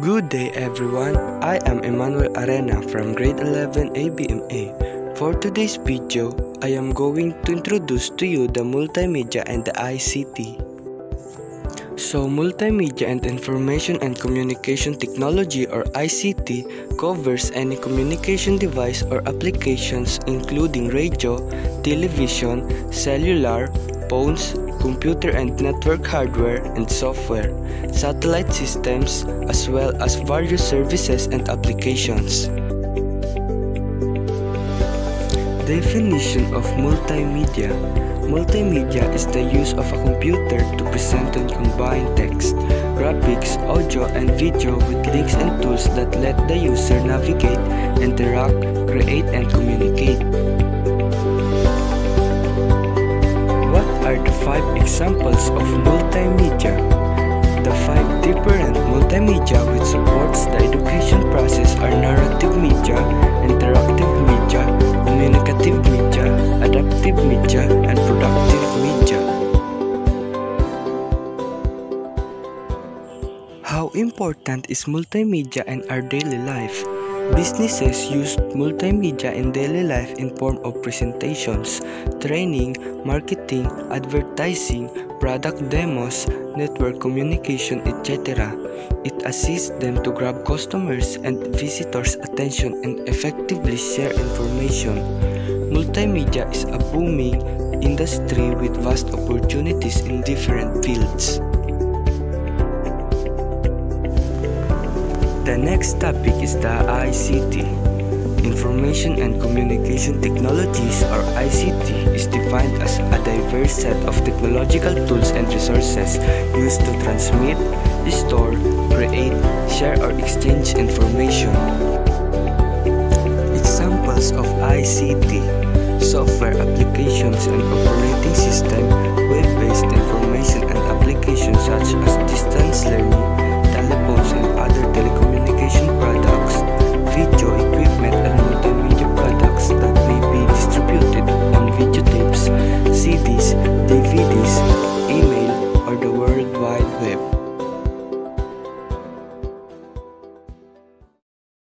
Good day everyone, I am Emmanuel Arena from grade 11 ABMA. For today's video, I am going to introduce to you the multimedia and the ICT. So multimedia and information and communication technology or ICT covers any communication device or applications including radio, television, cellular, phones, computer and network hardware and software, satellite systems, as well as various services and applications. Definition of multimedia Multimedia is the use of a computer to present and combine text, graphics, audio, and video with links and tools that let the user navigate, interact, create, and communicate. Examples of multimedia? The five different multimedia which supports the education process are narrative media, interactive media, communicative media, adaptive media, and productive media. How important is multimedia in our daily life? Businesses use multimedia in daily life in form of presentations, training, marketing, advertising, product demos, network communication, etc. It assists them to grab customers and visitors' attention and effectively share information. Multimedia is a booming industry with vast opportunities in different fields. The next topic is the ICT. Information and Communication Technologies or ICT is defined as a diverse set of technological tools and resources used to transmit, store, create, share or exchange information. Examples of ICT Software applications and web